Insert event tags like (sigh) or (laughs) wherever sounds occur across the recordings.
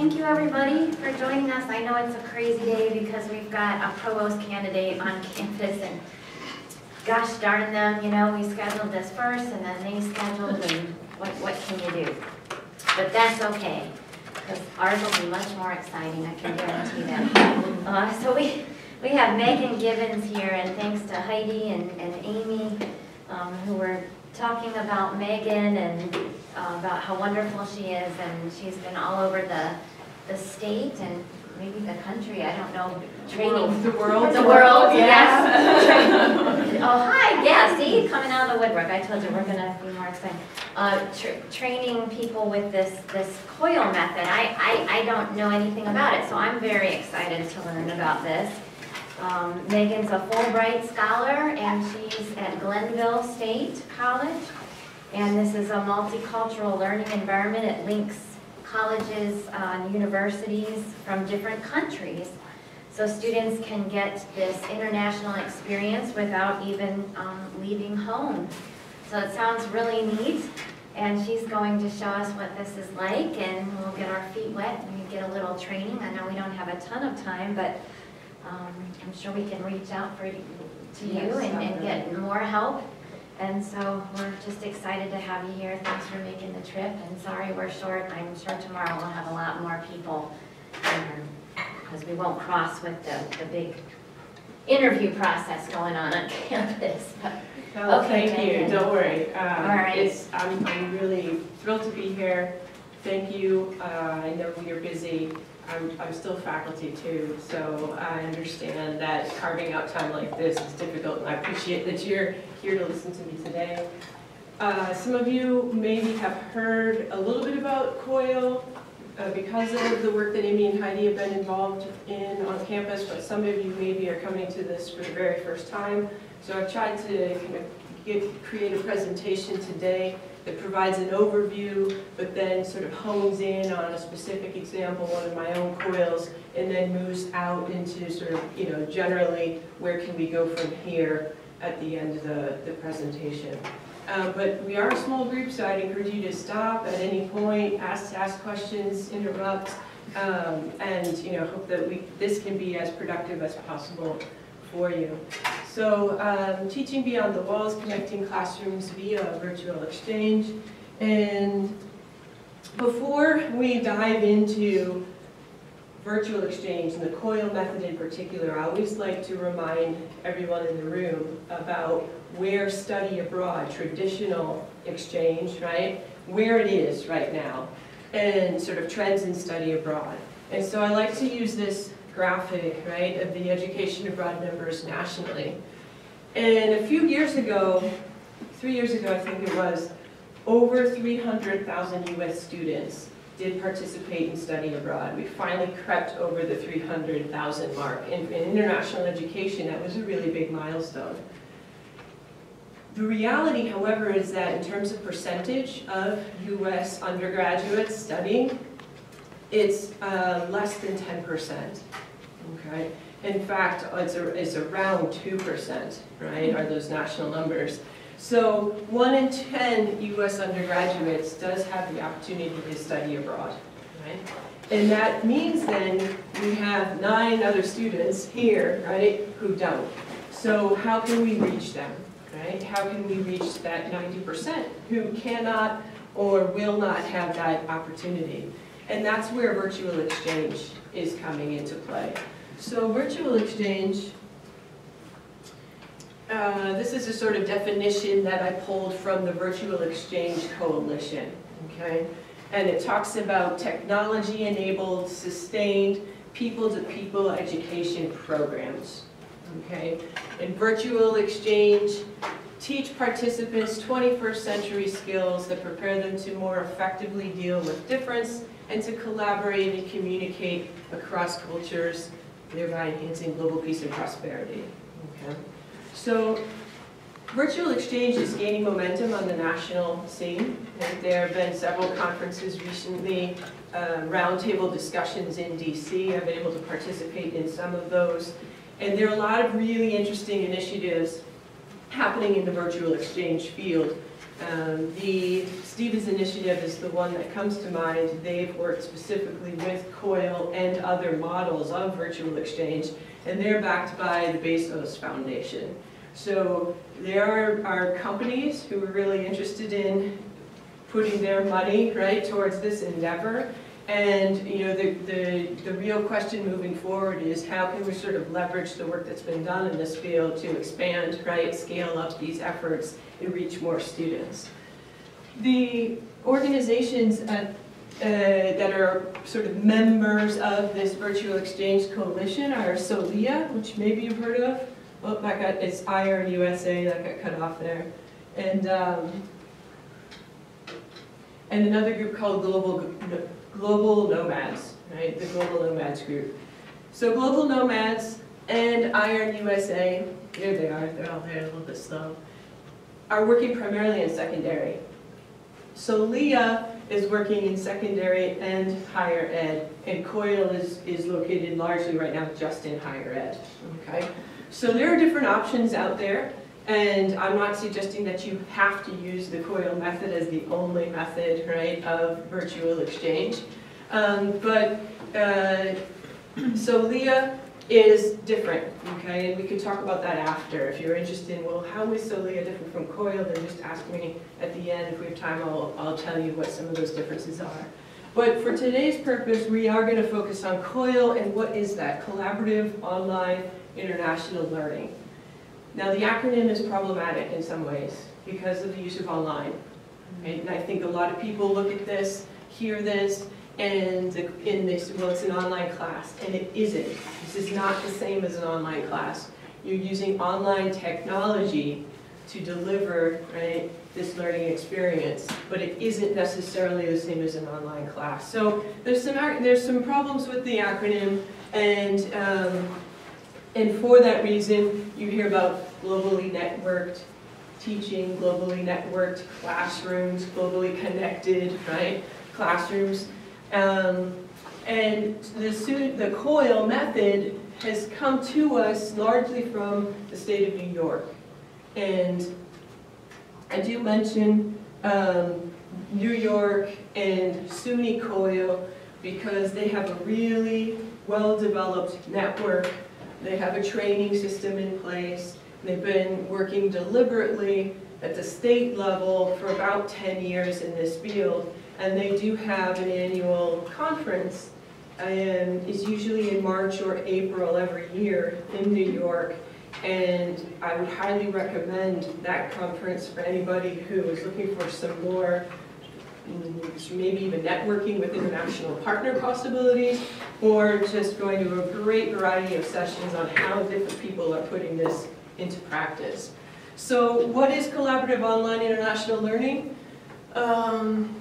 thank you everybody for joining us. I know it's a crazy day because we've got a provost candidate on campus and gosh darn them, you know, we scheduled this first and then they scheduled and what, what can you do? But that's okay, because ours will be much more exciting, I can guarantee that. (laughs) Uh, so we, we have Megan Gibbons here and thanks to Heidi and, and Amy, um, who were talking about Megan and uh, about how wonderful she is, and she's been all over the, the state and maybe the country, I don't know, training. (laughs) The world. The world, yes. (laughs) Oh, hi, yeah, see, coming out of the woodwork, I told you, we're gonna be more exciting. Uh, tr- training people with this, this COIL method, I, I, I don't know anything about it, so I'm very excited to learn about this. Um, Megan's a Fulbright scholar, and she's at Glenville State College. And this is a multicultural learning environment. It links colleges uh, and universities from different countries. So students can get this international experience without even um, leaving home. So it sounds really neat. And she's going to show us what this is like, and we'll get our feet wet and get a little training. I know we don't have a ton of time, but um, I'm sure we can reach out for, to you Yes, and and get more help. And so we're just excited to have you here. Thanks for making the trip, and sorry we're short. I'm sure tomorrow we'll have a lot more people, because we won't cross with the, the big interview process going on on (laughs) campus. But Okay, thank you, don't worry. Um, All right. It's, I'm, I'm really thrilled to be here. Thank you, uh, I know you're busy. I'm, I'm still faculty too, so I understand that carving out time like this is difficult, and I appreciate that you're here to listen to me today. Uh, Some of you maybe have heard a little bit about COIL uh, because of the work that Amy and Heidi have been involved in on campus, but some of you maybe are coming to this for the very first time. So I've tried to kind of create a presentation today that provides an overview, but then sort of hones in on a specific example, one of my own coils, and then moves out into sort of, you know, generally, where can we go from here at the end of the, the presentation. Uh, But we are a small group, so I'd encourage you to stop at any point, ask, ask questions, interrupt, um, and, you know, hope that we, this can be as productive as possible for you. So um, teaching beyond the walls, connecting classrooms via virtual exchange. And before we dive into virtual exchange and the COIL method in particular, I always like to remind everyone in the room about where study abroad, traditional exchange, right, where it is right now, and sort of trends in study abroad. And so I like to use this graphic, right, of the education abroad numbers nationally. And a few years ago, three years ago I think it was, over 300,000 US students did participate in study abroad. We finally crept over the 300,000 mark. In, in international education, that was a really big milestone. The reality, however, is that in terms of percentage of US undergraduates studying, it's uh, less than 10%, okay? In fact, it's, a, it's around 2%, right, are those national numbers. So one in 10 US undergraduates does have the opportunity to study abroad, right? And that means then we have nine other students here, right, who don't. So how can we reach them, right? How can we reach that 90% who cannot or will not have that opportunity? And that's where virtual exchange is coming into play. So virtual exchange, uh, this is a sort of definition that I pulled from the Virtual Exchange Coalition, okay? And it talks about technology-enabled, sustained, people-to-people education programs, okay? And virtual exchange teach participants 21st century skills that prepare them to more effectively deal with difference and to collaborate and communicate across cultures, thereby enhancing global peace and prosperity. Okay? So virtual exchange is gaining momentum on the national scene. And there have been several conferences recently, uh, roundtable discussions in DC. I've been able to participate in some of those. And there are a lot of really interesting initiatives happening in the virtual exchange field. Um, The Stevens Initiative is the one that comes to mind. They've worked specifically with COIL and other models of virtual exchange, and they're backed by the Bezos Foundation. So there are, are companies who are really interested in putting their money, right, towards this endeavor. And, you know, the, the, the real question moving forward is how can we sort of leverage the work that's been done in this field to expand, right, scale up these efforts and reach more students. The organizations at, uh, that are sort of members of this virtual exchange coalition are Soliya, which maybe you've heard of. Oh, that got, it's iEARN USA, that got cut off there. And, um, and another group called Global, Global Nomads, right, the Global Nomads group. So Global Nomads and iEARN USA, here they are, they're all there a little bit slow, are working primarily in secondary. Soliya is working in secondary and higher ed, and COIL is, is located largely right now just in higher ed, okay? So there are different options out there, and I'm not suggesting that you have to use the COIL method as the only method, right, of virtual exchange. Um, but, uh, (clears throat) Soliya is different, okay, and we can talk about that after. If you're interested in, well, how is Soliya different from COIL, then just ask me at the end. If we have time, I'll, I'll tell you what some of those differences are. But for today's purpose, we are going to focus on COIL and what is that? Collaborative Online International Learning. Now, the acronym is problematic in some ways because of the use of online. And I think a lot of people look at this, hear this, and in this, well, it's an online class, and it isn't. This is not the same as an online class. You're using online technology to deliver right, this learning experience, but it isn't necessarily the same as an online class. So there's some there's some problems with the acronym, and um, and for that reason, you hear about globally networked teaching, globally networked classrooms, globally connected, right, classrooms. Um, and the, the COIL method has come to us largely from the state of New York. And I do mention um, New York and SUNY COIL because they have a really well-developed network. They have a training system in place. They've been working deliberately at the state level for about 10 years in this field and they do have an annual conference and it's usually in March or April every year in New York and I would highly recommend that conference for anybody who is looking for some more maybe even networking with international partner possibilities or just going to a great variety of sessions on how different people are putting this into practice. So what is collaborative online international learning? Um,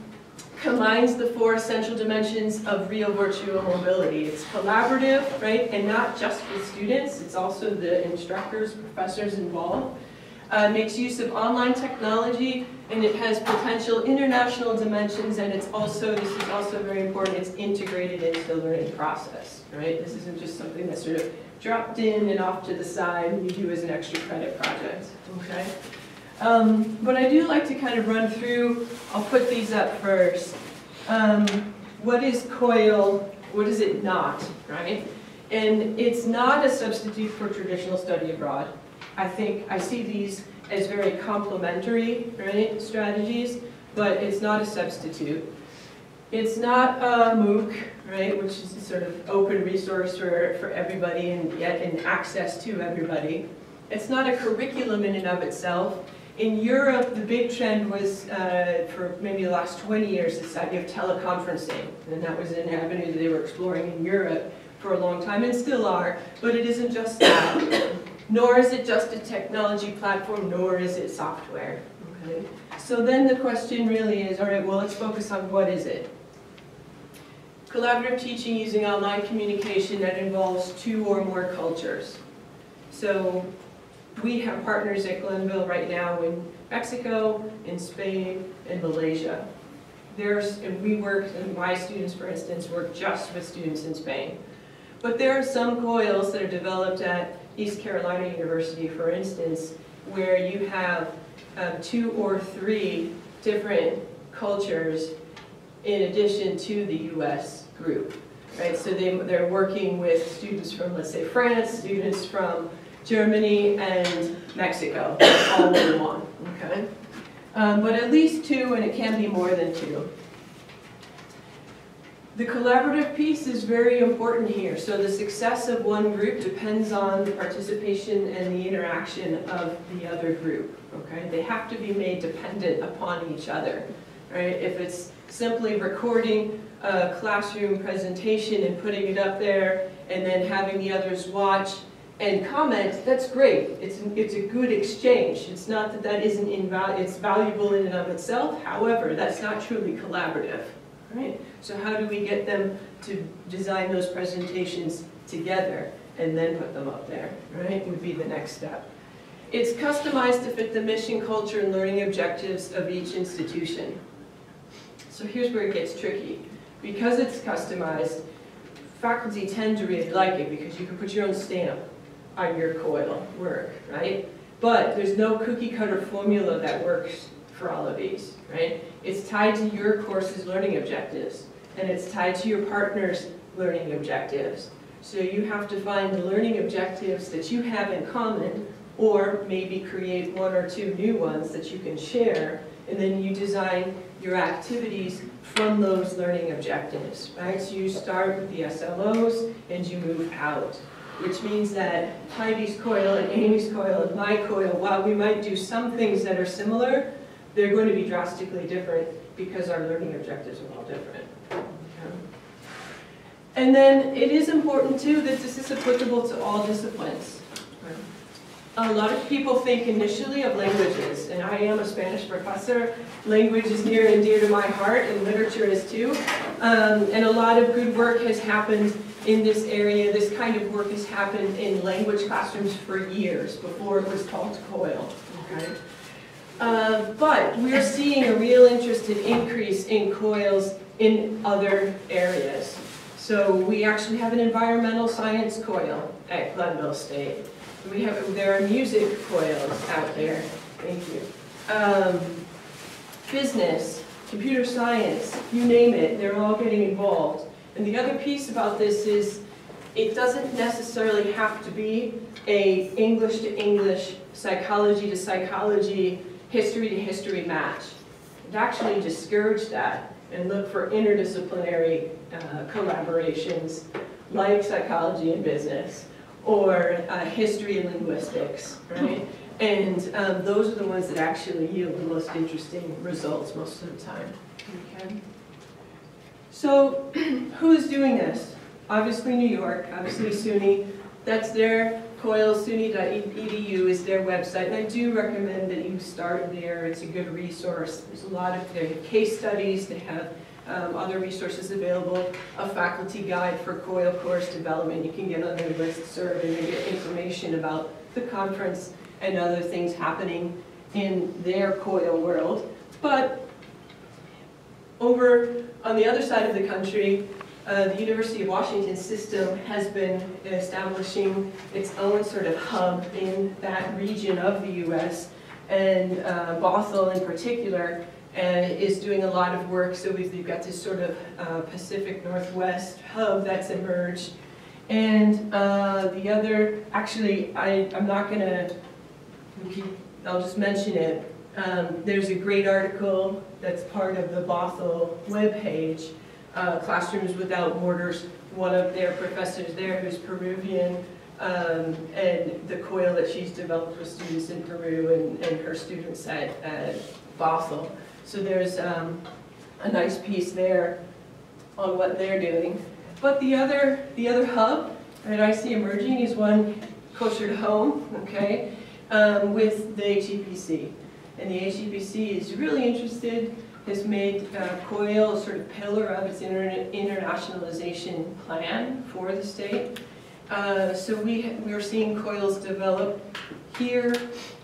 combines the four essential dimensions of real virtual mobility. It's collaborative, right, and not just with students, it's also the instructors, professors involved. Uh, makes use of online technology, and it has potential international dimensions, and it's also, this is also very important, it's integrated into the learning process, right? This isn't just something that's sort of dropped in and off to the side and you do as an extra credit project, okay? Um, but I do like to kind of run through, I'll put these up first. Um, what is COIL? What is it not, right? And it's not a substitute for traditional study abroad. I think I see these as very complementary, right, strategies, but it's not a substitute. It's not a MOOC, right, which is a sort of open resource for, for everybody and yet in access to everybody. It's not a curriculum in and of itself. In Europe, the big trend was, uh, for maybe the last 20 years, this idea of teleconferencing. And that was an avenue that they were exploring in Europe for a long time, and still are. But it isn't just that. Nor is it just a technology platform, nor is it software. Okay? So then the question really is, all right, well, let's focus on what is it? Collaborative teaching using online communication that involves two or more cultures. So we have partners at Glenville right now in Mexico, in Spain, in Malaysia. There's, and we work, and my students, for instance, work just with students in Spain. But there are some COILs that are developed at East Carolina University, for instance, where you have um, two or three different cultures in addition to the US group, right? So they, they're working with students from, let's say, France, students from Germany and Mexico, all in one, okay? Um, but at least two, and it can be more than two. The collaborative piece is very important here. So the success of one group depends on the participation and the interaction of the other group, okay? They have to be made dependent upon each other, right? If it's simply recording a classroom presentation and putting it up there and then having the others watch and comment, that's great. It's, it's a good exchange. It's not that that isn't invaluable, it's valuable in and of itself. However, that's not truly collaborative, right? So how do we get them to design those presentations together and then put them up there, right? Would be the next step. It's customized to fit the mission, culture, and learning objectives of each institution. So here's where it gets tricky. Because it's customized, faculty tend to really like it because you can put your own stamp on your COIL work, right? But there's no cookie cutter formula that works for all of these, right? It's tied to your course's learning objectives, and it's tied to your partner's learning objectives. So you have to find the learning objectives that you have in common, or maybe create one or two new ones that you can share, and then you design your activities from those learning objectives, right? So you start with the SLOs and you move out, which means that Heidi's coil and Amy's coil and my coil, while we might do some things that are similar, they're going to be drastically different because our learning objectives are all different. And then it is important too that this is applicable to all disciplines. A lot of people think initially of languages, and I am a Spanish professor. Language is near and dear to my heart, and literature is too. Um, and a lot of good work has happened in this area. This kind of work has happened in language classrooms for years, before it was called COIL. Okay? Uh, but we're seeing a real interest in increase in COILs in other areas. So we actually have an environmental science COIL at Glenville State. We have, there are music coils out there, thank you. Um, business, computer science, you name it, they're all getting involved. And the other piece about this is it doesn't necessarily have to be a English to English, psychology to psychology, history to history match. It actually discourage that and look for interdisciplinary uh, collaborations like psychology and business or uh, history and linguistics, right? And um, those are the ones that actually yield the most interesting results most of the time. Okay. So (clears throat) who's doing this? Obviously New York, obviously SUNY. That's their coilsuny.edu is their website, and I do recommend that you start there. It's a good resource. There's a lot of they have case studies. They have um, other resources available, a faculty guide for COIL course development. You can get on their list serve and get information about the conference and other things happening in their COIL world. But over on the other side of the country, uh, the University of Washington system has been establishing its own sort of hub in that region of the U.S. and uh, Bothell in particular and is doing a lot of work. So we've, we've got this sort of uh, Pacific Northwest hub that's emerged. And uh, the other, actually, I, I'm not going to, I'll just mention it. Um, there's a great article that's part of the Bothell webpage, uh, Classrooms Without Borders. One of their professors there who's Peruvian, um, and the coil that she's developed with students in Peru and, and her students at, at Bothell. So there's um, a nice piece there on what they're doing. But the other, the other hub that I see emerging is one closer to home, okay, um, with the HEPC. And the HEPC is really interested, has made uh, COIL a sort of pillar of its inter internationalization plan for the state. Uh, so we, we are seeing COILs develop here,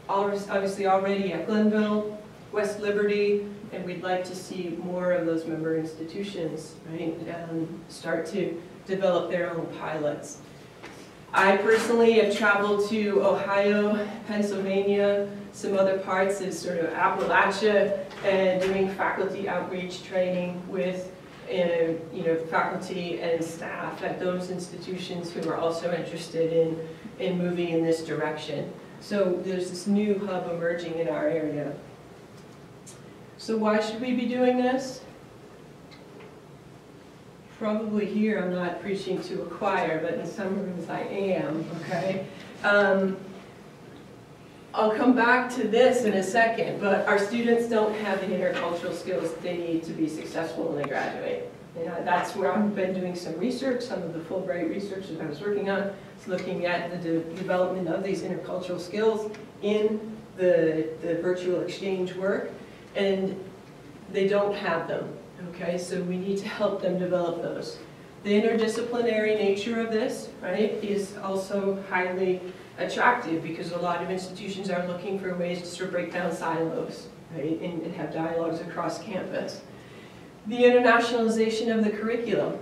obviously already at Glenville, West Liberty, and we'd like to see more of those member institutions, right, um, start to develop their own pilots. I personally have traveled to Ohio, Pennsylvania, some other parts of sort of Appalachia, and doing faculty outreach training with, uh, you know, faculty and staff at those institutions who are also interested in, in moving in this direction. So there's this new hub emerging in our area. So why should we be doing this? Probably here I'm not preaching to a choir, but in some rooms I am, okay? Um, I'll come back to this in a second, but our students don't have the intercultural skills they need to be successful when they graduate. And that's where I've been doing some research, some of the Fulbright research that I was working on, is looking at the de development of these intercultural skills in the, the virtual exchange work, and they don't have them, okay? So we need to help them develop those. The interdisciplinary nature of this, right, is also highly attractive because a lot of institutions are looking for ways to sort of break down silos, right, and, and have dialogues across campus. The internationalization of the curriculum.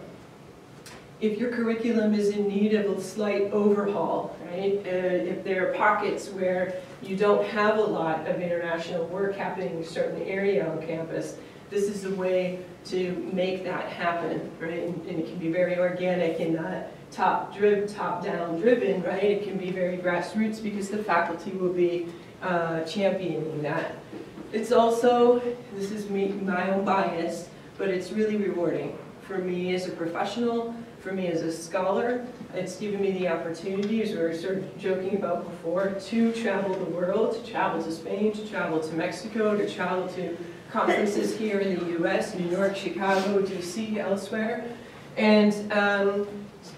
If your curriculum is in need of a slight overhaul, right, uh, if there are pockets where you don't have a lot of international work happening in a certain area on campus, this is a way to make that happen, right? And, and it can be very organic and not top driven, top down driven, right? It can be very grassroots because the faculty will be uh, championing that. It's also, this is me, my own bias, but it's really rewarding for me as a professional, for me as a scholar. It's given me the opportunities, we were sort of joking about before, to travel the world, to travel to Spain, to travel to Mexico, to travel to conferences here in the US, New York, Chicago, DC, elsewhere. And um,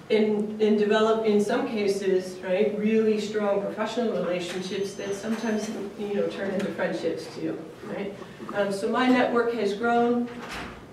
in, in develop, in some cases, right, really strong professional relationships that sometimes, you know, turn into friendships too, right? Um, so my network has grown.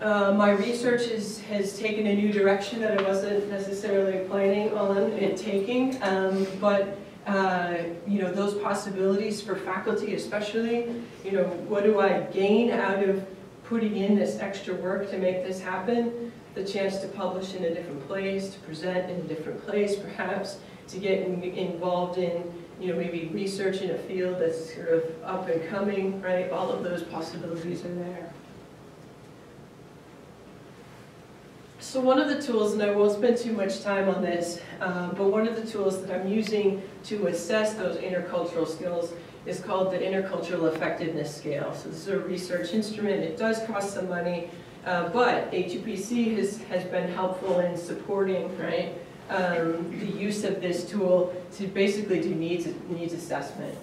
Uh, my research is, has taken a new direction that I wasn't necessarily planning on it taking, um, but uh, you know, those possibilities for faculty especially, you know, what do I gain out of putting in this extra work to make this happen? The chance to publish in a different place, to present in a different place perhaps, to get in, involved in, you know, maybe research in a field that's sort of up and coming, right? All of those possibilities are there. So one of the tools, and I won't spend too much time on this, um, but one of the tools that I'm using to assess those intercultural skills is called the Intercultural Effectiveness Scale. So this is a research instrument. It does cost some money, uh, but HEPC has, has been helpful in supporting, right, um, the use of this tool to basically do needs, needs assessment.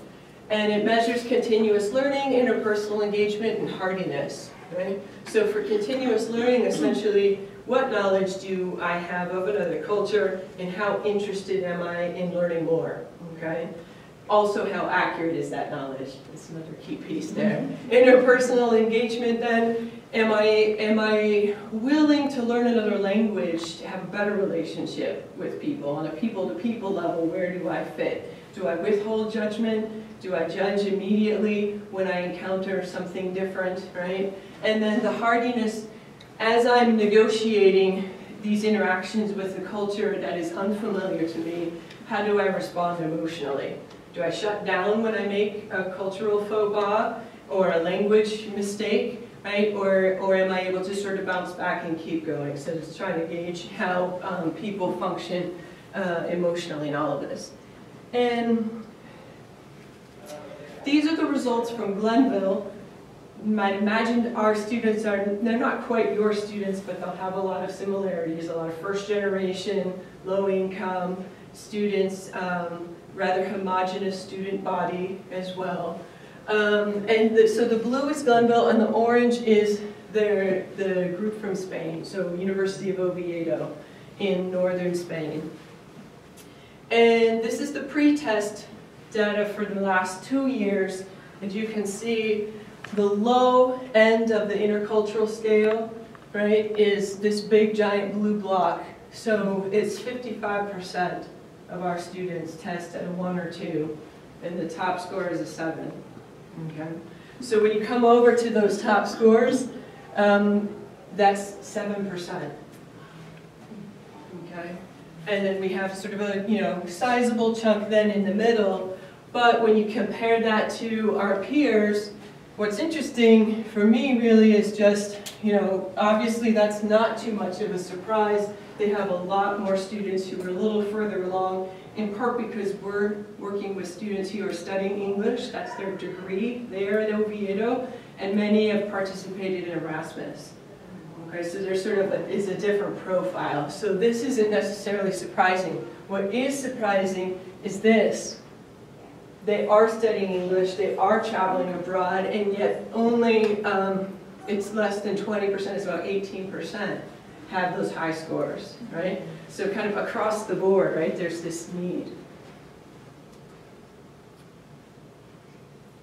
And it measures continuous learning, interpersonal engagement, and hardiness, right? So for continuous learning, essentially, what knowledge do I have of another culture and how interested am I in learning more, okay? Also, how accurate is that knowledge? That's another key piece there. Interpersonal engagement then, am I, am I willing to learn another language to have a better relationship with people? On a people-to-people -people level, where do I fit? Do I withhold judgment? Do I judge immediately when I encounter something different, right? And then the hardiness as I'm negotiating these interactions with a culture that is unfamiliar to me, how do I respond emotionally? Do I shut down when I make a cultural faux pas or a language mistake, right? Or, or am I able to sort of bounce back and keep going? So just trying to gauge how um, people function uh, emotionally in all of this. And these are the results from Glenville might imagine our students are, they're not quite your students, but they'll have a lot of similarities, a lot of first generation, low income students, um, rather homogenous student body as well. Um, and the, so the blue is Glenville and the orange is the, the group from Spain, so University of Oviedo in northern Spain. And this is the pre-test data for the last two years. And you can see, the low end of the intercultural scale, right, is this big giant blue block. So it's 55% of our students test at a one or two, and the top score is a seven. Okay. So when you come over to those top scores, um, that's 7%. Okay. and then we have sort of a, you know, sizable chunk then in the middle. But when you compare that to our peers, what's interesting for me really is just, you know, obviously that's not too much of a surprise. They have a lot more students who are a little further along, in part because we're working with students who are studying English, that's their degree there at Oviedo, and many have participated in Erasmus. Okay, so there's sort of a, is a different profile. So this isn't necessarily surprising. What is surprising is this. They are studying English, they are traveling abroad, and yet only, um, it's less than 20%, it's about 18% have those high scores, right? So kind of across the board, right, there's this need.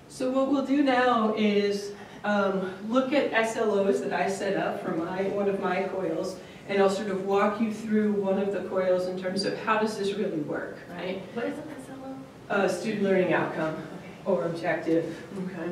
So what we'll do now is um, look at SLOs that I set up for my one of my COILs, and I'll sort of walk you through one of the COILs in terms of how does this really work, right? What is an SLO? Uh, student learning outcome or objective, okay?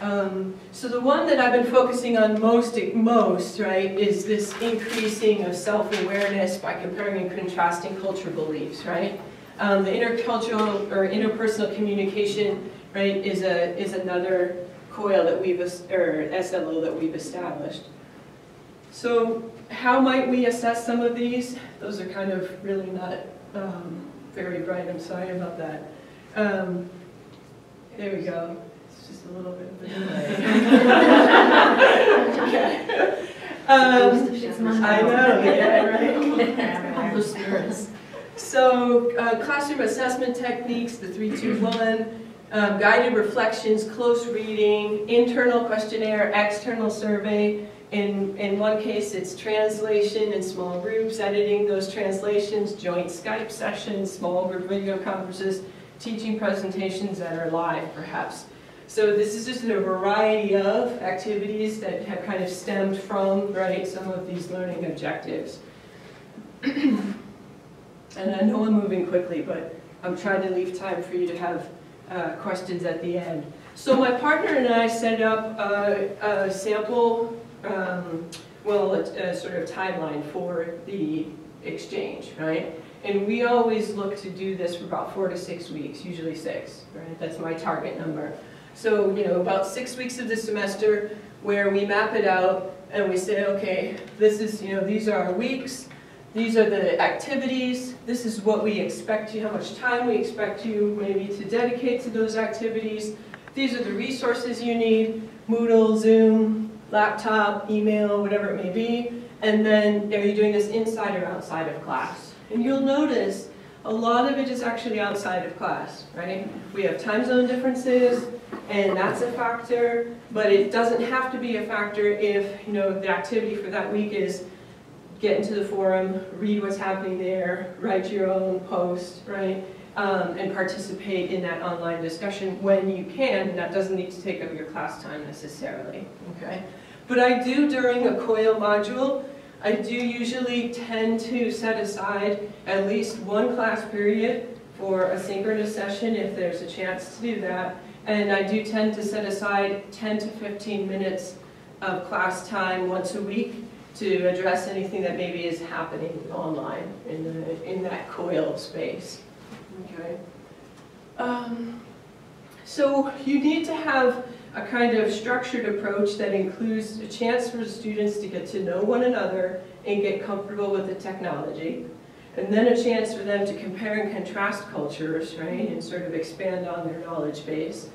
Um, so the one that I've been focusing on most, most, right, is this increasing of self-awareness by comparing and contrasting cultural beliefs, right? Um, the intercultural or interpersonal communication, right, is a is another coil that we've or SLO that we've established. So how might we assess some of these? Those are kind of really not um, very bright. I'm sorry about that. Um, there we go. It's just a little bit of a delay. (laughs) (laughs) Um, I know, yeah, right? (laughs) so uh, classroom assessment techniques, the 321, um, guided reflections, close reading, internal questionnaire, external survey. In, in one case, it's translation in small groups, editing those translations, joint Skype sessions, small group video conferences, teaching presentations that are live, perhaps. So this is just a variety of activities that have kind of stemmed from, right, some of these learning objectives. (clears throat) and I know I'm moving quickly, but I'm trying to leave time for you to have uh, questions at the end. So my partner and I set up a, a sample, um, well, a, a, sort of timeline for the exchange, right? And we always look to do this for about four to six weeks, usually six, right? That's my target number. So, you know, about six weeks of the semester where we map it out and we say, okay, this is, you know, these are our weeks, these are the activities. This is what we expect you, how much time we expect you maybe to dedicate to those activities. These are the resources you need, Moodle, Zoom, laptop, email, whatever it may be. And then are you doing this inside or outside of class? And you'll notice a lot of it is actually outside of class, right? We have time zone differences, and that's a factor, but it doesn't have to be a factor if, you know, the activity for that week is get into the forum, read what's happening there, write your own post, right? Um, and participate in that online discussion when you can, and that doesn't need to take up your class time necessarily, okay? But I do during a COIL module, I do usually tend to set aside at least one class period for a synchronous session if there's a chance to do that. And I do tend to set aside 10 to 15 minutes of class time once a week to address anything that maybe is happening online in, the, in that coil space. Okay. Um, so you need to have a kind of structured approach that includes a chance for students to get to know one another and get comfortable with the technology. And then a chance for them to compare and contrast cultures, right, and sort of expand on their knowledge base.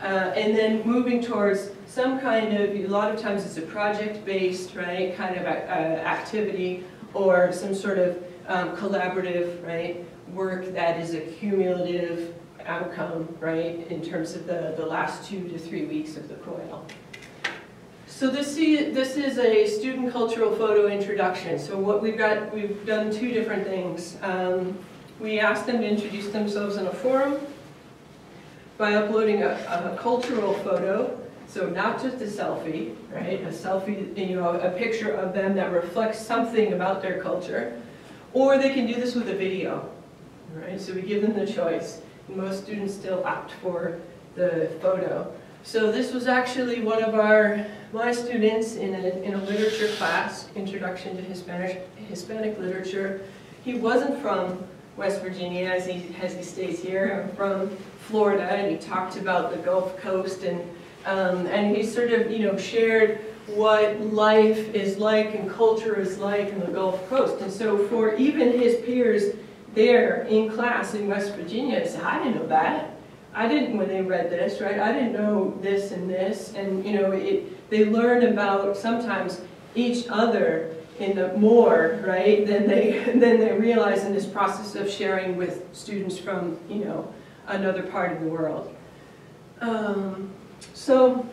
Uh, and then moving towards some kind of, a lot of times it's a project-based, right, kind of uh, activity or some sort of um, collaborative, right, work that is a cumulative outcome, right, in terms of the, the last two to three weeks of the COIL. So this, this is a student cultural photo introduction. So what we've got, we've done two different things. Um, we asked them to introduce themselves in a forum, by uploading a, a cultural photo, so not just a selfie, right? A selfie, you know, a picture of them that reflects something about their culture, or they can do this with a video, right? So we give them the choice. Most students still opt for the photo. So this was actually one of our, my students in a, in a literature class, Introduction to Hispanic, Hispanic Literature, he wasn't from West Virginia as he, as he stays here, I'm from Florida, and he talked about the Gulf Coast and, um, and he sort of, you know, shared what life is like and culture is like in the Gulf Coast. And so for even his peers there in class in West Virginia, said, I didn't know that. I didn't when they read this, right? I didn't know this and this, and you know, it, they learn about sometimes each other in the more, right, than they (laughs) than they realize in this process of sharing with students from you know another part of the world. Um, so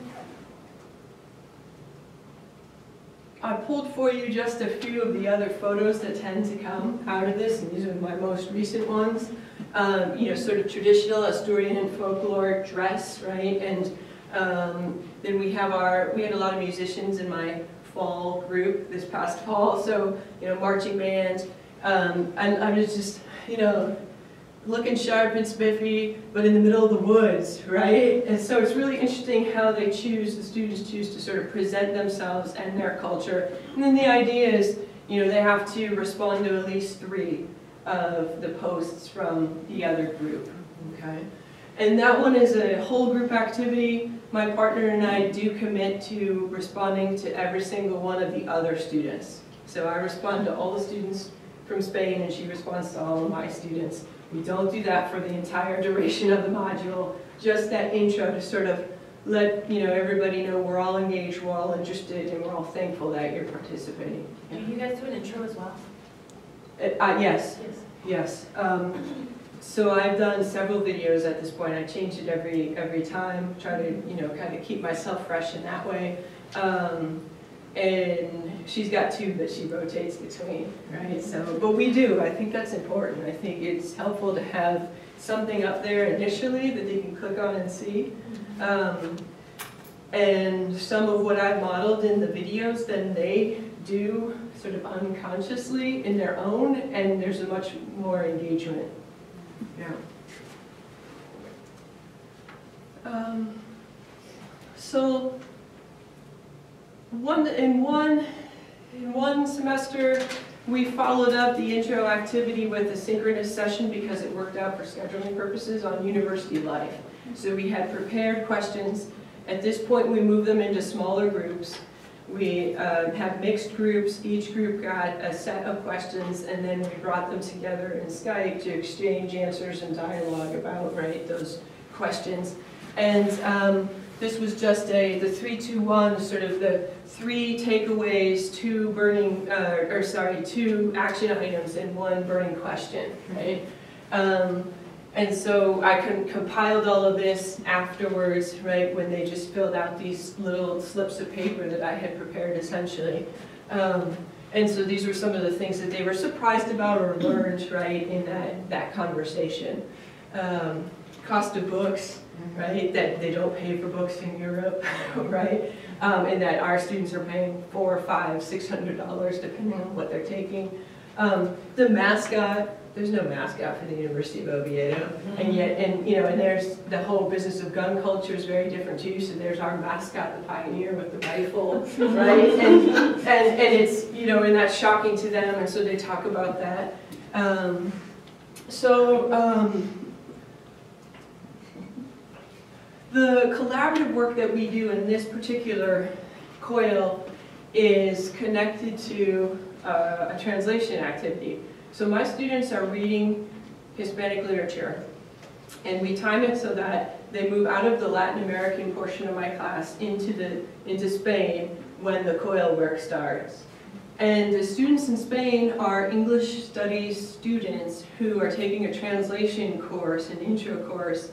I pulled for you just a few of the other photos that tend to come out of this, and these are my most recent ones. Um, you know, sort of traditional Asturian folklore dress, right? And um, then we have our, we had a lot of musicians in my fall group this past fall, so, you know, marching band. Um, and I was just, you know, looking sharp and spiffy, but in the middle of the woods, right? And so it's really interesting how they choose, the students choose to sort of present themselves and their culture. And then the idea is, you know, they have to respond to at least three of the posts from the other group, okay? And that one is a whole group activity. My partner and I do commit to responding to every single one of the other students. So I respond to all the students from Spain and she responds to all of my students. We don't do that for the entire duration of the module, just that intro to sort of let you know everybody know we're all engaged, we're all interested, and we're all thankful that you're participating. Do you guys do an intro as well? Uh, uh, yes, Yes. yes. Um, so I've done several videos at this point. I change it every every time, try to you know kind of keep myself fresh in that way. Um, and she's got two that she rotates between, right? So, but we do. I think that's important. I think it's helpful to have something up there initially that they can click on and see. Um, and some of what I've modeled in the videos, then they do sort of unconsciously in their own, and there's a much more engagement. Yeah. Um, so one in one in one semester we followed up the intro activity with a synchronous session because it worked out for scheduling purposes on university life. So we had prepared questions. At this point we moved them into smaller groups. We uh, have mixed groups. Each group got a set of questions and then we brought them together in Skype to exchange answers and dialogue about right those questions. And um, this was just a, the three, two, one, sort of the three takeaways, two burning, uh, or sorry, two action items and one burning question, right? Um, and so I compiled all of this afterwards, right, when they just filled out these little slips of paper that I had prepared essentially. Um, and so these were some of the things that they were surprised about or learned, right, in that, that conversation. Um, cost of books, right? That they don't pay for books in Europe, (laughs) right? Um, and that our students are paying four, five, six hundred dollars depending on what they're taking. Um, the mascot, there's no mascot for the University of Oviedo, and yet, and you know, and there's the whole business of gun culture is very different too. So there's our mascot, the pioneer with the rifle, (laughs) right? And and and it's you know, and that's shocking to them, and so they talk about that. Um, so. Um, the collaborative work that we do in this particular COIL is connected to uh, a translation activity. So my students are reading Hispanic literature, and we time it so that they move out of the Latin American portion of my class into, the, into Spain when the COIL work starts. And the students in Spain are English studies students who are taking a translation course, an intro course,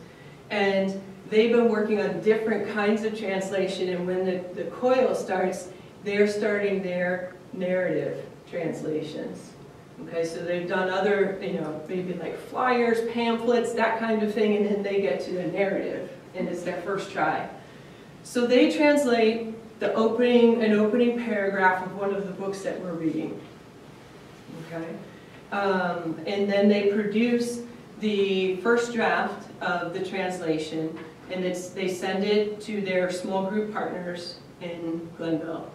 and they've been working on different kinds of translation, and when the, the COIL starts, they're starting their narrative translations. Okay, so they've done other, you know, maybe like flyers, pamphlets, that kind of thing, and then they get to the narrative, and it's their first try. So they translate the opening, an opening paragraph of one of the books that we're reading. Okay, um, and then they produce the first draft of the translation, and it's, they send it to their small group partners in Glenville.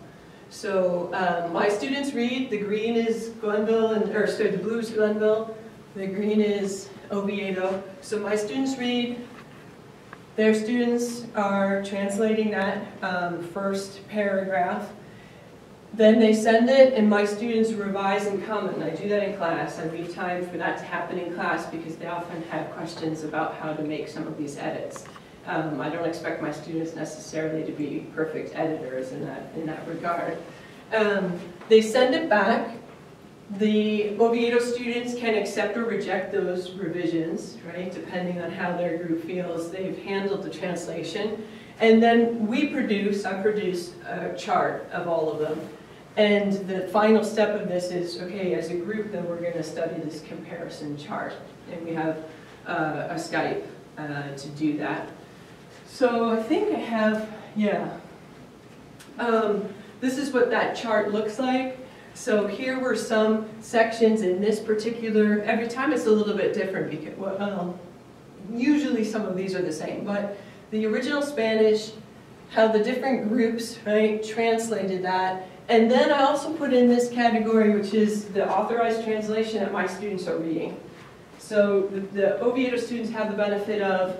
So um, my students read, the green is Glenville, and, or sorry, the blue is Glenville, the green is Oviedo. So my students read, their students are translating that um, first paragraph. Then they send it and my students revise and comment. I do that in class. I leave time for that to happen in class because they often have questions about how to make some of these edits. Um, I don't expect my students necessarily to be perfect editors in that, in that regard. Um, they send it back. The Oviedo students can accept or reject those revisions, right, depending on how their group feels they've handled the translation. And then we produce, I produce a chart of all of them. And the final step of this is, okay, as a group, then we're going to study this comparison chart. And we have uh, a Skype uh, to do that. So I think I have, yeah. Um, this is what that chart looks like. So here were some sections in this particular, every time it's a little bit different because, well, um, usually some of these are the same, but the original Spanish, how the different groups, right, translated that. And then I also put in this category, which is the authorized translation that my students are reading. So the, the Oviedo students have the benefit of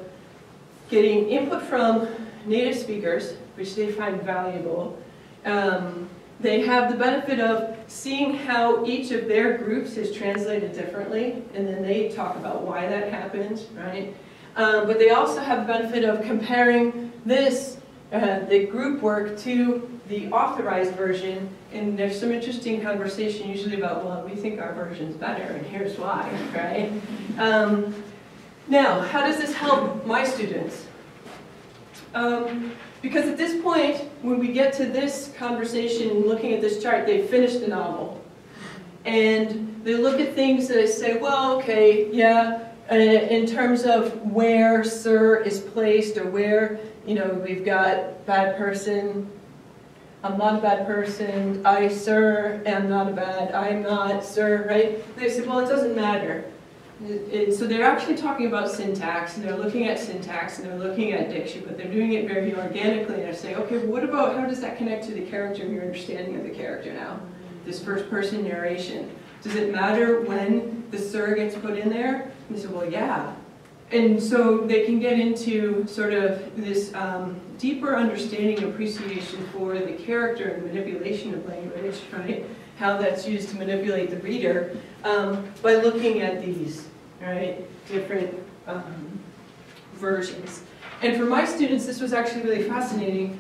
getting input from native speakers, which they find valuable. Um, they have the benefit of seeing how each of their groups is translated differently, and then they talk about why that happened, right? Um, but they also have the benefit of comparing this, uh, the group work, to the authorized version, and there's some interesting conversation usually about, well, we think our version's better, and here's why, (laughs) right? Um, now, how does this help my students? Um, because at this point, when we get to this conversation, looking at this chart, they've finished the novel. And they look at things that say, well, okay, yeah, uh, in terms of where sir is placed or where, you know, we've got bad person, I'm not a bad person, I, sir, am not a bad, I'm not, sir, right? They say, well, it doesn't matter. It, so they're actually talking about syntax, and they're looking at syntax, and they're looking at diction, but they're doing it very organically, and they're saying, okay, what about, how does that connect to the character and your understanding of the character now? This first person narration. Does it matter when the sir gets put in there? And they say, well, yeah. And so they can get into sort of this um, deeper understanding and appreciation for the character and manipulation of language, right? How that's used to manipulate the reader um, by looking at these right? Different um, versions. And for my students, this was actually really fascinating.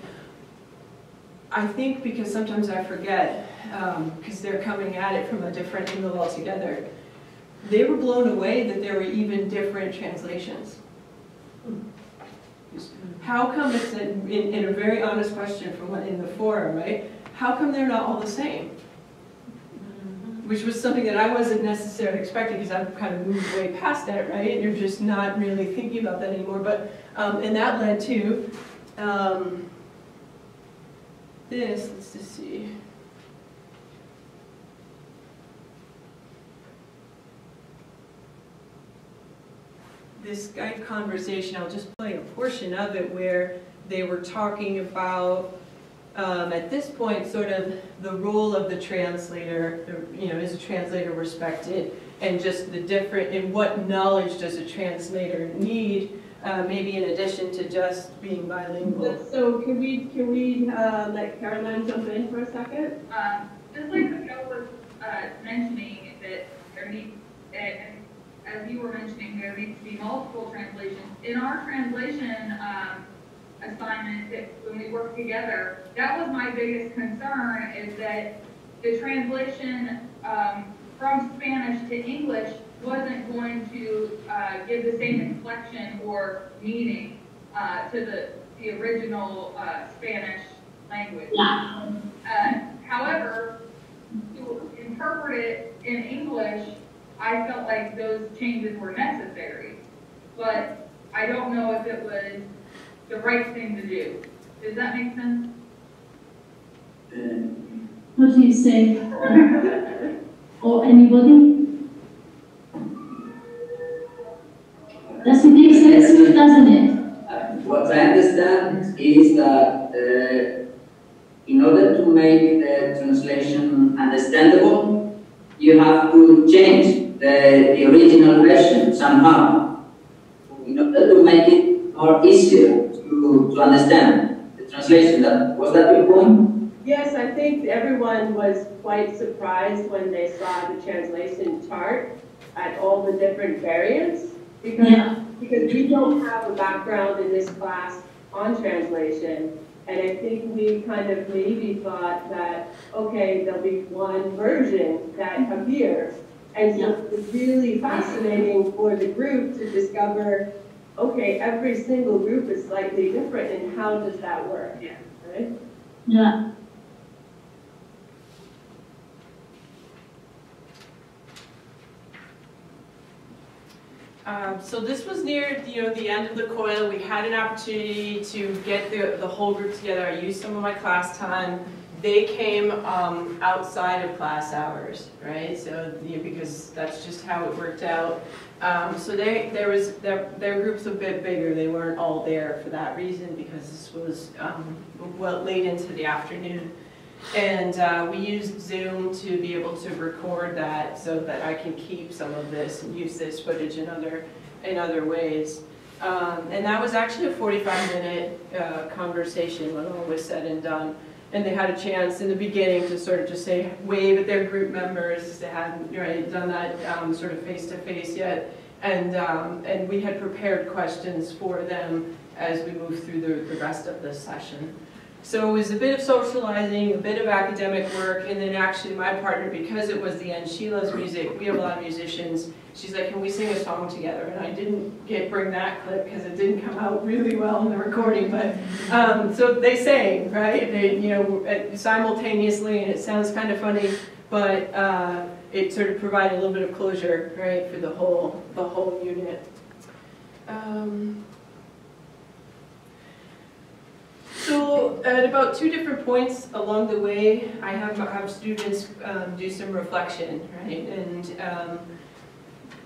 I think because sometimes I forget, because um, they're coming at it from a different angle altogether. They were blown away that there were even different translations. How come it's in, in, in a very honest question from in the forum, right? How come they're not all the same? Which was something that I wasn't necessarily expecting because I've kind of moved way past that, right? And you're just not really thinking about that anymore. But, um, and that led to um, this, let's just see. This Skype conversation, I'll just play a portion of it where they were talking about um, at this point, sort of the role of the translator, you know, is a translator respected, and just the different, and what knowledge does a translator need, uh, maybe in addition to just being bilingual. So can we, can we uh, let Caroline jump in for a second? Um, just like Michelle was uh, mentioning, that there needs, and as you were mentioning, there needs to be multiple translations. In our translation, um, assignment that when we worked together, that was my biggest concern is that the translation um, from Spanish to English wasn't going to uh, give the same inflection or meaning uh, to the, the original uh, Spanish language. Yeah. Uh, however, to interpret it in English, I felt like those changes were necessary. But I don't know if it was the right thing to do. Does that make sense? What do you say? (laughs) or anybody? Does it make sense to you, doesn't it? what I understand is that uh, in order to make the translation understandable, you have to change the, the original version somehow in order to make it more easier to, to understand the translation. That, was that your point? Yes, I think everyone was quite surprised when they saw the translation chart at all the different variants. Because, Yeah. because we don't have a background in this class on translation. And I think we kind of maybe thought that, okay, there'll be one version that mm-hmm. appears. And so it's really fascinating for the group to discover, okay, every single group is slightly different and how does that work? Yeah. Right? Yeah. Um, so this was near, you know, the end of the coil. We had an opportunity to get the, the whole group together. I used some of my class time. They came um, outside of class hours, right? So, you know, because that's just how it worked out. Um, so they, there was, their, their group's a bit bigger. They weren't all there for that reason because this was um, well late into the afternoon. And uh, we used Zoom to be able to record that so that I can keep some of this and use this footage in other, in other ways. Um, and that was actually a 45 minute uh, conversation when all was said and done. And they had a chance in the beginning to sort of just say, wave at their group members. They hadn't right, done that um, sort of face to face yet. And, um, and we had prepared questions for them as we moved through the, the rest of the session. So it was a bit of socializing, a bit of academic work, and then actually my partner, because it was the end, she loves music, we have a lot of musicians, she's like, can we sing a song together? And I didn't get, bring that clip because it didn't come out really well in the recording, but, um, so they sang, right? They, you know, uh, simultaneously, and it sounds kind of funny, but, uh, it sort of provided a little bit of closure, right, for the whole, the whole unit. Um, So at about two different points along the way, I have, have students um, do some reflection, right? And um,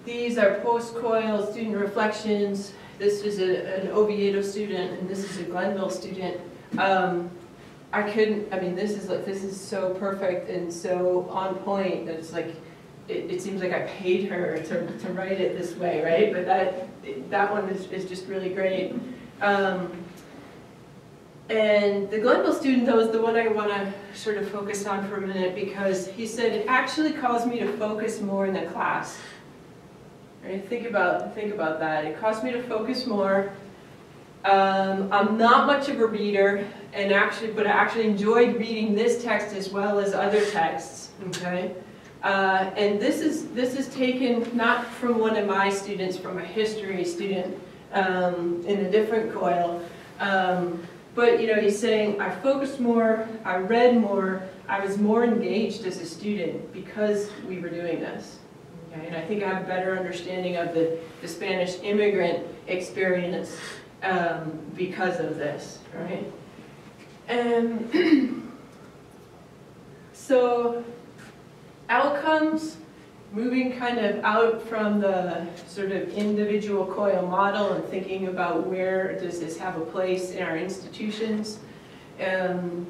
these are post-coil student reflections. This is a, an Oviedo student, and this is a Glenville student. Um, I couldn't, I mean, this is like, this is so perfect and so on point that it's like, it, it seems like I paid her to, to write it this way, right? But that, that one is, is just really great. Um, and the Glenville student, though, is the one I want to sort of focus on for a minute because he said it actually caused me to focus more in the class. Right? Think about think about that. It caused me to focus more. Um, I'm not much of a reader, and actually, but I actually enjoyed reading this text as well as other texts. Okay. Uh, and this is this is taken not from one of my students, from a history student um, in a different coil. Um, but you know, he's saying I focused more, I read more, I was more engaged as a student because we were doing this. Okay? And I think I have a better understanding of the, the Spanish immigrant experience um, because of this, right? And (clears throat) so outcomes, moving kind of out from the sort of individual coil model and thinking about where does this have a place in our institutions. Um,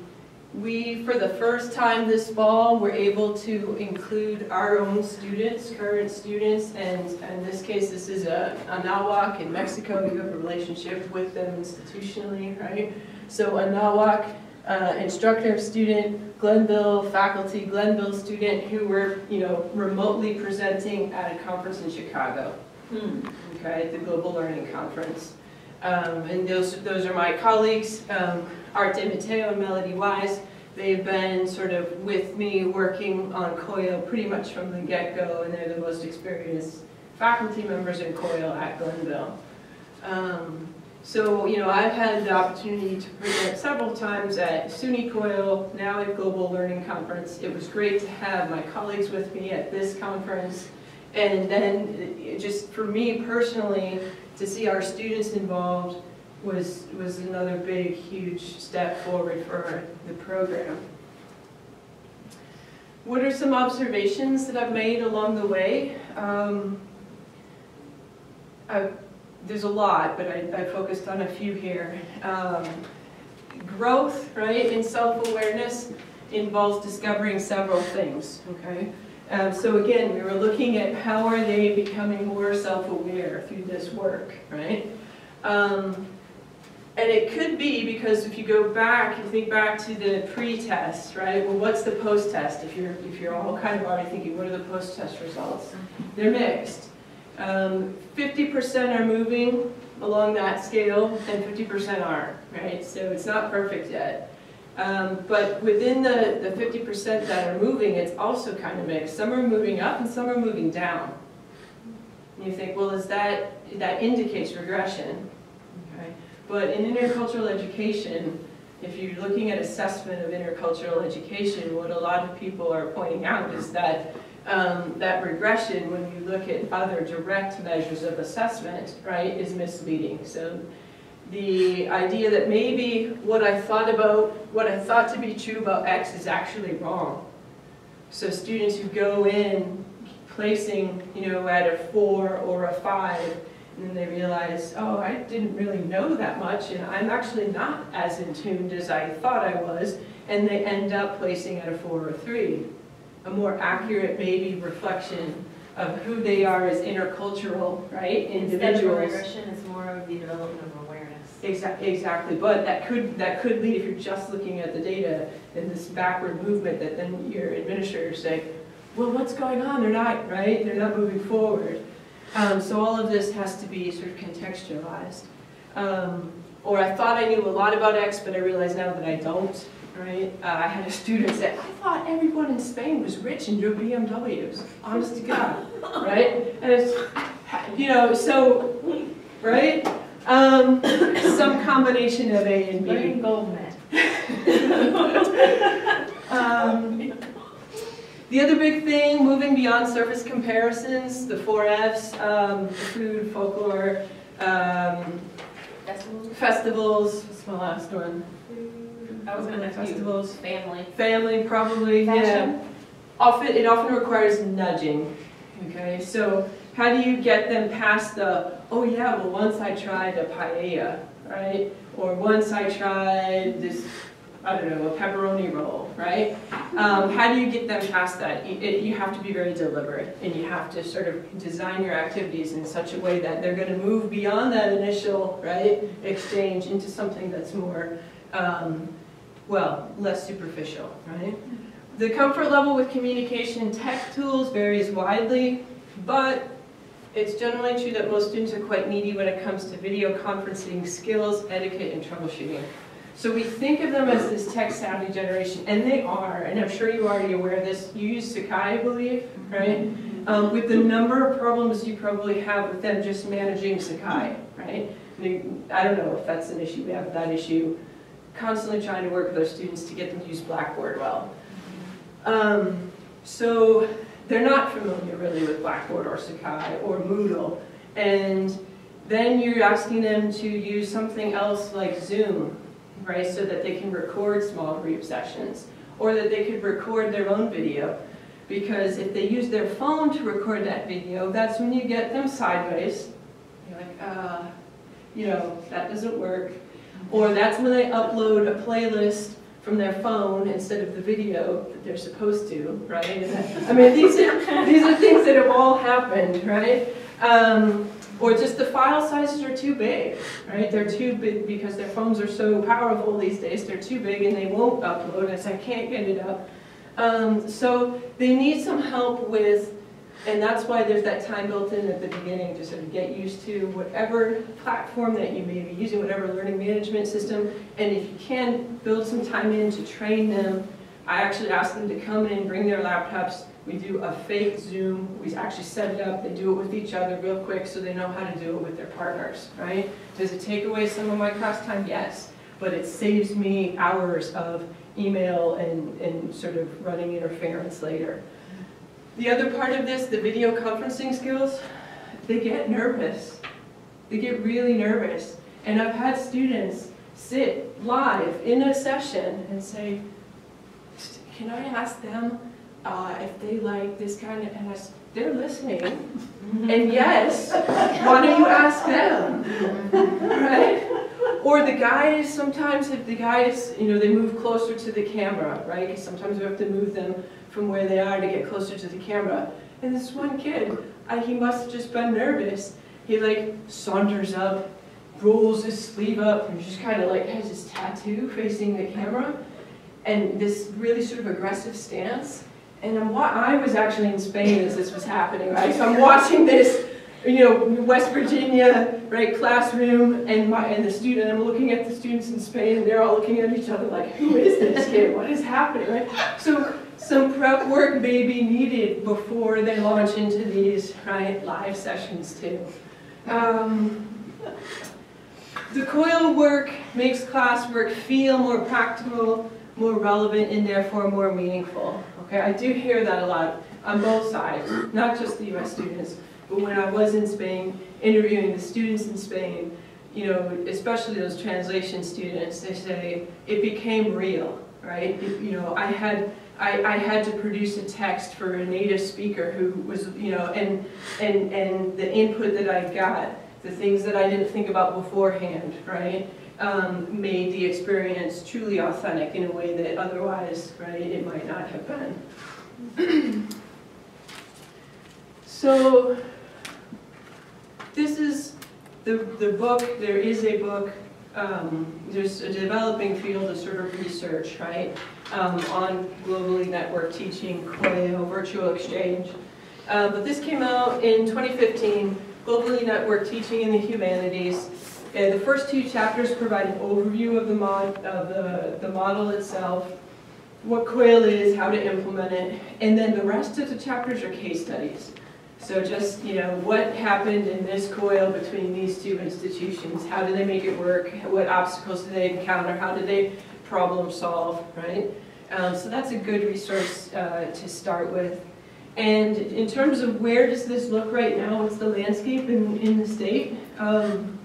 we, for the first time this fall, were able to include our own students, current students, and in this case, this is a, Anahuac in Mexico. We have a relationship with them institutionally, right? So Anahuac uh, instructor, student, Glenville faculty, Glenville student who were, you know, remotely presenting at a conference in Chicago. Okay, the Global Learning Conference. Um, and those, those are my colleagues, um, Art De Matteo and Melody Wise. They've been sort of with me working on COIL pretty much from the get-go, and they're the most experienced faculty members in COIL at Glenville. Um, so, you know, I've had the opportunity to present several times at SUNY COIL, now at Global Learning Conference. It was great to have my colleagues with me at this conference. And then, just for me personally, to see our students involved was, was another big, huge step forward for the program. What are some observations that I've made along the way? Um, I've there's a lot, but I, I focused on a few here. Um, growth, right, in self-awareness. involves discovering several things, okay? Um, so again, we were looking at how are they becoming more self-aware through this work, right? Um, and it could be because if you go back, you think back to the pre-test, right? Well, what's the post-test? If you're, if you're all kind of already thinking, what are the post-test results? They're mixed. Um, 50% are moving along that scale and 50% aren't, right? So it's not perfect yet. Um, but within the, the 50% that are moving, it's also kind of mixed. Some are moving up and some are moving down. And you think, well, is that, that indicates regression, okay? But in intercultural education, if you're looking at assessment of intercultural education, what a lot of people are pointing out is that um, that regression, when you look at other direct measures of assessment, right, is misleading. So the idea that maybe what I thought about, what I thought to be true about X is actually wrong. So students who go in placing, you know, at a four or a five, and then they realize, oh, I didn't really know that much, and I'm actually not as in as I thought I was, and they end up placing at a four or three. A more accurate, maybe, reflection of who they are as intercultural, right, Instead of individuals. regression, it's more of the development of awareness. Exactly, exactly, but that could, that could lead, if you're just looking at the data, in this backward movement that then your administrators say, well, what's going on? They're not, right? They're not moving forward. Um, so all of this has to be sort of contextualized. Um, or I thought I knew a lot about X, but I realize now that I don't, right? Uh, I had a student say, I thought everyone in Spain was rich and drove BMWs, honest to God, right? And it's, you know, so, right? Um, some combination of A and B. Learning Goldman. Um, The other big thing, moving beyond surface comparisons, the four Fs, um, food, folklore, um, Festivals. festivals, what's my last one? I was gonna Festivals, family. family, probably, yeah. Often, it often requires nudging, okay? So how do you get them past the, oh yeah, well, once I tried a paella, right? Or once I tried this, I don't know, a pepperoni roll, right? Um, how do you get them past that? You, it, you have to be very deliberate, and you have to sort of design your activities in such a way that they're gonna move beyond that initial, right, exchange into something that's more, um, well, less superficial, right? The comfort level with communication tech tools varies widely, but it's generally true that most students are quite needy when it comes to video conferencing skills, etiquette, and troubleshooting. So we think of them as this tech savvy generation, and they are, and I'm sure you're already aware of this. You use Sakai, I believe, right? Um, with the number of problems you probably have with them just managing Sakai, right? I don't know if that's an issue, we have that issue. Constantly trying to work with our students to get them to use Blackboard well. Um, so they're not familiar really with Blackboard or Sakai or Moodle. And then you're asking them to use something else like Zoom, right, so that they can record small group sessions, or that they could record their own video. Because if they use their phone to record that video, that's when you get them sideways. You're like, uh, you know, that doesn't work. Or that's when they upload a playlist from their phone instead of the video that they're supposed to, right? I mean, these are, these are things that have all happened, right? Um, or just the file sizes are too big, right? They're too big because their phones are so powerful these days, they're too big and they won't upload, and I can't get it up. Um, so they need some help with, and that's why there's that time built in at the beginning to sort of get used to whatever platform that you may be using, whatever learning management system, and if you can, build some time in to train them. I actually ask them to come in, bring their laptops, we do a fake Zoom, we actually set it up, they do it with each other real quick so they know how to do it with their partners, right? Does it take away some of my class time? Yes, but it saves me hours of email and, and sort of running interference later. The other part of this, the video conferencing skills, they get nervous. They get really nervous. And I've had students sit live in a session and say, can I ask them uh, if they like this kind of, and I they're listening. And yes, why don't you ask them? Right? or the guys, sometimes if the guys, you know, they move closer to the camera, right? sometimes we have to move them from where they are to get closer to the camera. And this one kid, I, he must have just been nervous. He like saunters up, rolls his sleeve up, and just kind of like has his tattoo facing the camera, and this really sort of aggressive stance. And I'm, I was actually in Spain as this was happening, right? So I'm watching this, you know, West Virginia, right, classroom, and my, and the student, I'm looking at the students in Spain, and they're all looking at each other like, who is this kid? What is happening, right? So some prep work may be needed before they launch into these, right, live sessions too. Um, the COIL work makes classwork feel more practical, more relevant, and therefore more meaningful. Okay, I do hear that a lot on both sides, not just the US students, but when I was in Spain, interviewing the students in Spain, you know, especially those translation students, they say, it became real, right? You know, I had, I, I had to produce a text for a native speaker who was, you know, and, and, and the input that I got, the things that I didn't think about beforehand, right? Um, made the experience truly authentic in a way that otherwise, right, it might not have been. (clears throat) so, this is the, the book, there is a book, um, there's a developing field of sort of research, right, um, on globally networked teaching, COIL, virtual exchange. Uh, but this came out in 2015, Globally Networked Teaching in the Humanities. And the first two chapters provide an overview of the, mod, of the, the model itself, what COIL is, how to implement it, and then the rest of the chapters are case studies. So just, you know, what happened in this COIL between these two institutions? How do they make it work? What obstacles do they encounter? How do they problem solve, right? Um, so that's a good resource uh, to start with. And in terms of where does this look right now, what's the landscape in, in the state? Um,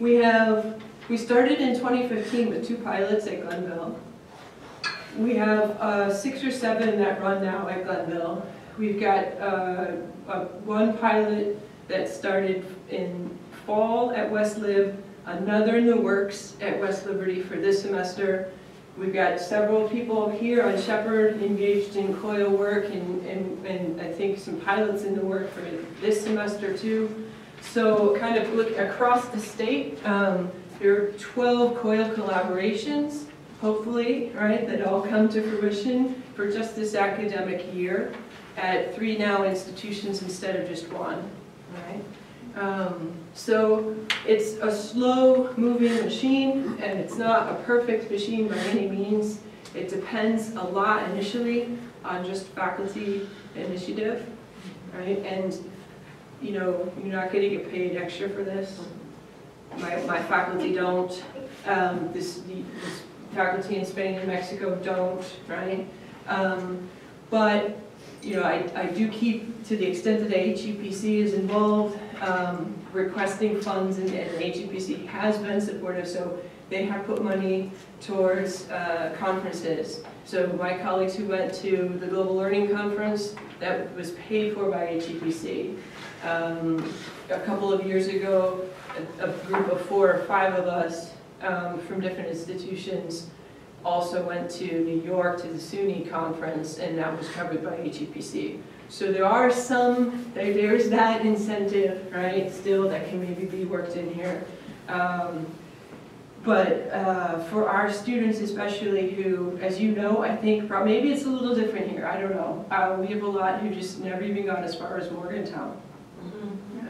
we have, we started in 2015 with two pilots at Glenville. We have uh, six or seven that run now at Glenville. We've got uh, one pilot that started in fall at West Lib, another in the works at West Liberty for this semester. We've got several people here on Shepherd engaged in COIL work and, and, and I think some pilots in the work for this semester too. So kind of look across the state, um, there are 12 COIL collaborations, hopefully, right, that all come to fruition for just this academic year at three now institutions instead of just one, right? Um, so it's a slow moving machine and it's not a perfect machine by any means. It depends a lot initially on just faculty initiative, right? And you know, you're not going to get paid extra for this. My, my faculty don't. Um, this, the, this faculty in Spain and Mexico don't, right? Um, but you know, I, I do keep, to the extent that HEPC is involved, um, requesting funds, and, and HEPC has been supportive, so they have put money towards uh, conferences. So my colleagues who went to the Global Learning Conference, that was paid for by HEPC. Um, a couple of years ago, a, a group of four or five of us um, from different institutions also went to New York to the SUNY conference, and that was covered by HEPC. So there are some, there, there's that incentive, right, still that can maybe be worked in here. Um, but uh, for our students especially who, as you know, I think, maybe it's a little different here, I don't know. Uh, we have a lot who just never even got as far as Morgantown.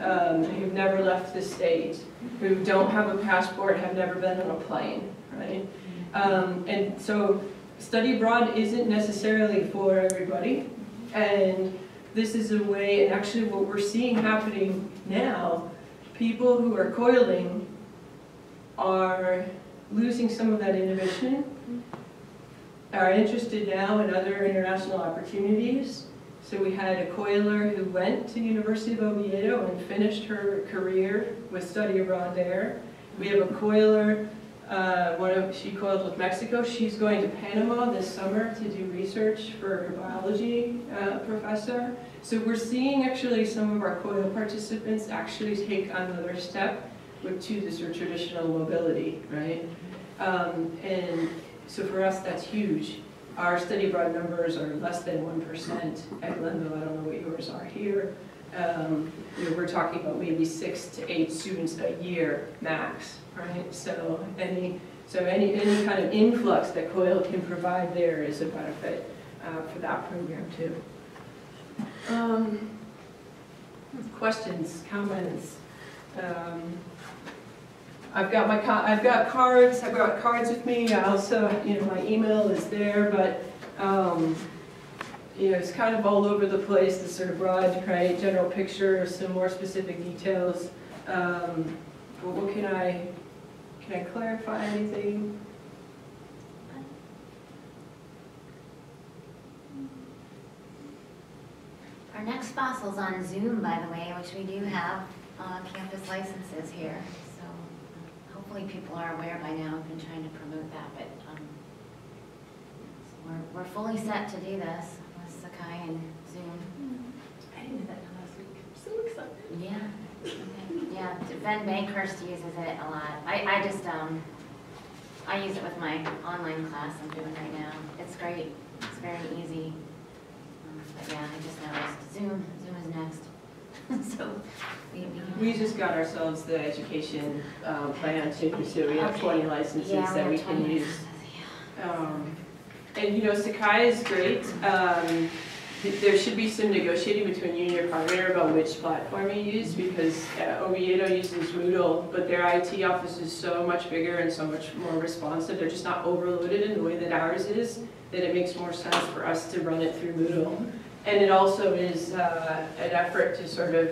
Um, who've never left the state, who don't have a passport, have never been on a plane, right? Um, and so study abroad isn't necessarily for everybody. And this is a way, and actually what we're seeing happening now, people who are coiling are losing some of that inhibition, are interested now in other international opportunities. So we had a coiler who went to University of Oviedo and finished her career with study abroad there. We have a coiler, uh, one she coiled with Mexico. She's going to Panama this summer to do research for her biology uh, professor. So we're seeing actually some of our COIL participants actually take another step with to the sort of traditional mobility, right? Um, and so for us, that's huge. Our study abroad numbers are less than one percent at Glenville. I don't know what yours are here. Um, you know, we're talking about maybe six to eight students a year max, right? So any, so any, any kind of influx that COIL can provide there is a benefit uh, for that program too. Um, Questions, comments? Um, I've got my, I've got cards, I've got cards with me, I also, you know, my email is there, but, um, you know, it's kind of all over the place, the sort of broad, right, general picture, some more specific details. Um, But what can I, can I clarify anything? Our next FOSL's on Zoom, by the way, which we do have uh, campus licenses here. So uh, hopefully people are aware by now. I've been trying to promote that, but um, so we're, we're fully set to do this with and Zoom. I didn't do that last week. I'm so excited. Yeah. okay. Yeah, Ben Bankhurst uses it a lot. I, I just, um, I use it with my online class I'm doing right now. It's great. It's very easy. Um, But yeah, I just noticed Zoom, Zoom is next. (laughs) So we, we. We just got ourselves the education um, plan too, so we have 20 licenses Yeah, that we have can use. Um, And, you know, Sakai is great. Um, th- There should be some negotiating between you and your partner about which platform you use, because uh, Oviedo uses Moodle, but their IT office is so much bigger and so much more responsive. They're just not overloaded in the way that ours is, that it makes more sense for us to run it through Moodle. And it also is uh, an effort to sort of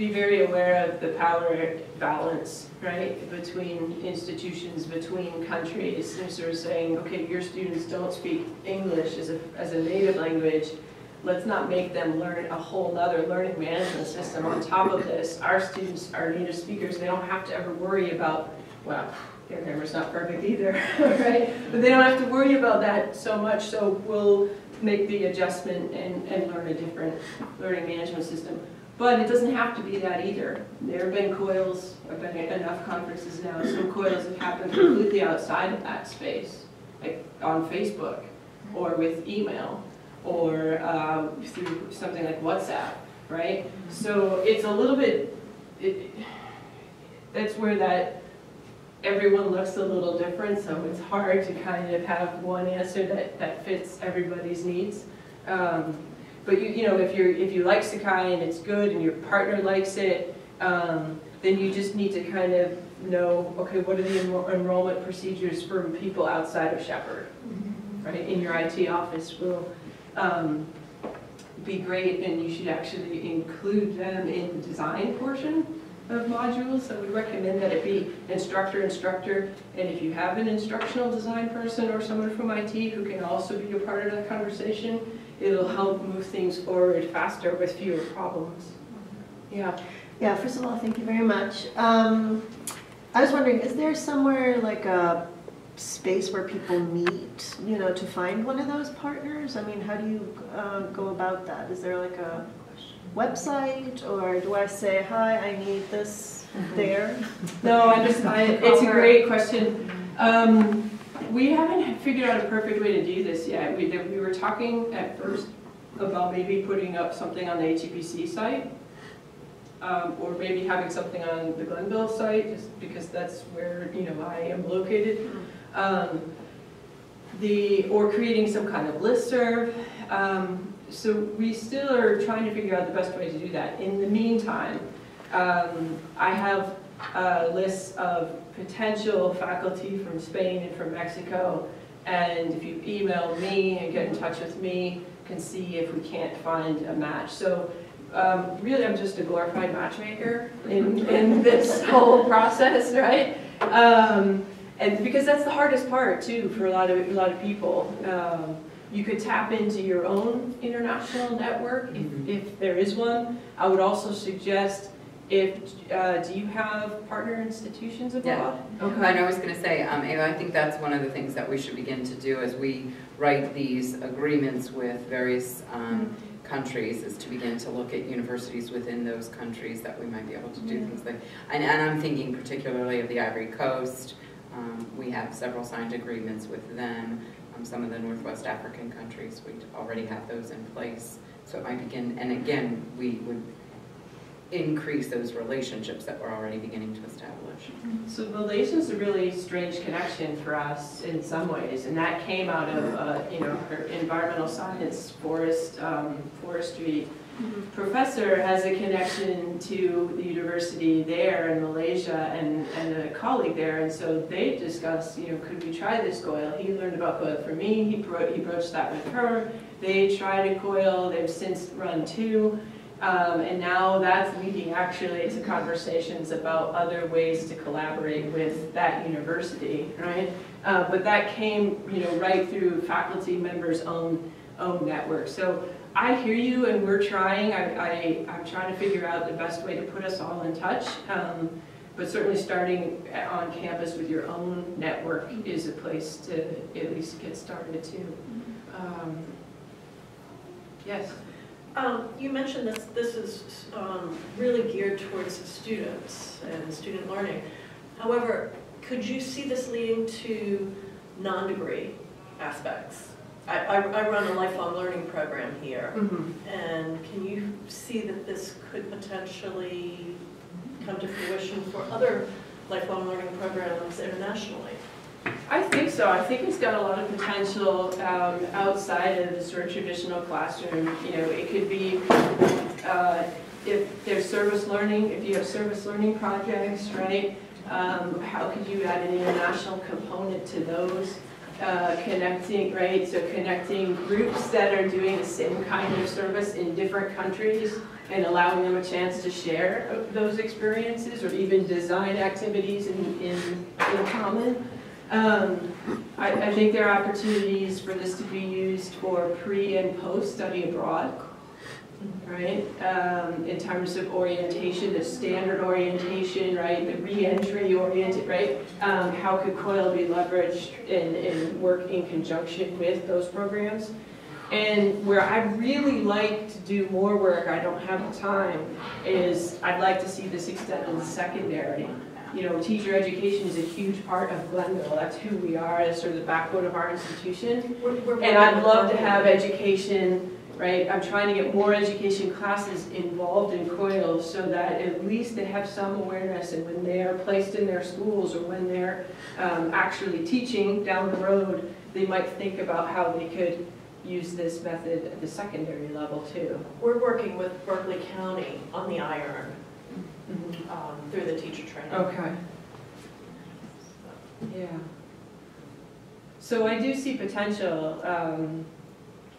be very aware of the power balance, right, between institutions, between countries, and sort of saying, okay, your students don't speak English as a, as a native language, let's not make them learn a whole other learning management system on top of this. Our students are native speakers, they don't have to ever worry about, well, their grammar's not perfect either, (laughs) right? But they don't have to worry about that so much, so we'll make the adjustment and, and learn a different learning management system. But it doesn't have to be that either. There have been coils, I've been at enough conferences now, some coils have happened completely outside of that space, like on Facebook, or with email, or um, through something like WhatsApp, right? So it's a little bit, it, that's where that, everyone looks a little different, so it's hard to kind of have one answer that, that fits everybody's needs. Um, but you, you know, if you're, if you like Sakai and it's good and your partner likes it, um, then you just need to kind of know, okay, what are the enro- enrollment procedures for people outside of Shepherd? Right, in your IT office will, um, be great and you should actually include them in the design portion of modules. So we recommend that it be instructor, instructor, and if you have an instructional design person or someone from IT who can also be a part of that conversation, it'll help move things forward faster with fewer problems. Yeah. Yeah, first of all, thank you very much. Um, I was wondering, is there somewhere like a space where people meet, you know, to find one of those partners? I mean, how do you uh, go about that? Is there like a website, or do I say, hi, I need this (laughs) there? No, I just, I, it's a great question. Um, we haven't figured out a perfect way to do this yet. We, we were talking at first about maybe putting up something on the HEPC site. Um, or maybe having something on the Glenville site, just because that's where, you know, I am located. Um, the, or creating some kind of listserv. Um, so we still are trying to figure out the best way to do that. In the meantime, um, I have uh, lists of potential faculty from Spain and from Mexico. And if you email me and get in touch with me, can see if we can't find a match. So um, really, I'm just a glorified matchmaker in, in this whole process, right? Um, and because that's the hardest part too for a lot of a lot of people. Um, you could tap into your own international network if, if there is one. I would also suggest if uh, do you have partner institutions abroad? And I was going to say, um, Ava, I think that's one of the things that we should begin to do as we write these agreements with various um, countries is to begin to look at universities within those countries that we might be able to do things like, and, and I'm thinking particularly of the Ivory Coast. Um, we have several signed agreements with them. Um, some of the Northwest African countries, we already have those in place. So it might begin, and again, we would increase those relationships that we're already beginning to establish. So Malaysia's a really strange connection for us in some ways, and that came out of, uh, you know, her environmental science, forest, um, forestry professor has a connection to the university there in Malaysia and, and a colleague there, and so they discussed, you know, could we try this coil? He learned about coil from me, he bro- he broached that with her, they tried a coil, they've since run two, um, and now that's leading actually to conversations about other ways to collaborate with that university, right? Uh, but that came, you know, right through faculty members' own, own network. So I hear you and we're trying, I, I, I'm trying to figure out the best way to put us all in touch. Um, but certainly starting on campus with your own network is a place to at least get started too. Um, Yes? Um, you mentioned this, this is, um, really geared towards students and student learning. However, could you see this leading to non-degree aspects? I, I, I run a lifelong learning program here, and can you see that this could potentially come to fruition for other lifelong learning programs internationally? I think so. I think it's got a lot of potential um, outside of the sort of traditional classroom. You know, it could be, uh, if there's service learning, if you have service learning projects, right? Um, How could you add an international component to those? Uh, Connecting, right, so connecting groups that are doing the same kind of service in different countries and allowing them a chance to share those experiences or even design activities in, in, in common. Um, I, I think there are opportunities for this to be used for pre and post study abroad, right? Um, in terms of orientation, the standard orientation, right? The re-entry oriented, right? Um, how could COIL be leveraged and, work in conjunction with those programs? And where I'd really like to do more work, I don't have the time, is I'd like to see this extended to secondary you know, teacher education is a huge part of Glenville. That's who we are, as sort of the backbone of our institution. And I'd love to have education, right? I'm trying to get more education classes involved in COIL so that at least they have some awareness and when they are placed in their schools or when they're um, actually teaching down the road, they might think about how they could use this method at the secondary level too. We're working with Berkeley County on the iEARN um, through the teacher training. Okay. Yeah. So I do see potential um,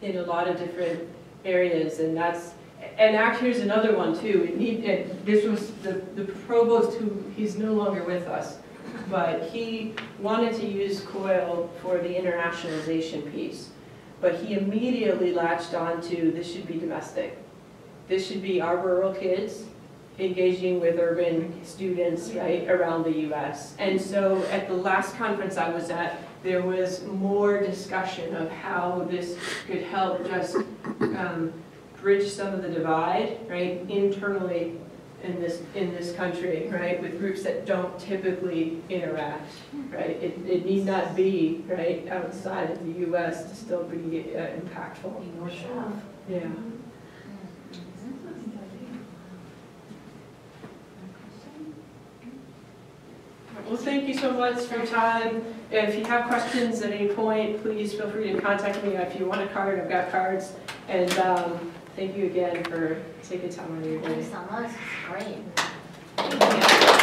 in a lot of different areas, and that's, and actually, here's another one too. Need, this was the, the provost who, he's no longer with us, but he wanted to use COIL for the internationalization piece. But he immediately latched on to, this should be domestic. This should be our rural kids, engaging with urban students, right, around the US. And so at the last conference I was at, there was more discussion of how this could help just um, bridge some of the divide, right, internally in this, in this country, right, with groups that don't typically interact, right? It, it need not be, right, outside of the US to still be uh, impactful. Yeah. Well, thank you so much for your time. If you have questions at any point, please feel free to contact me. If you want a card, I've got cards. And um, thank you again for taking time out of your Thank you day. so much, it's great. Thank you.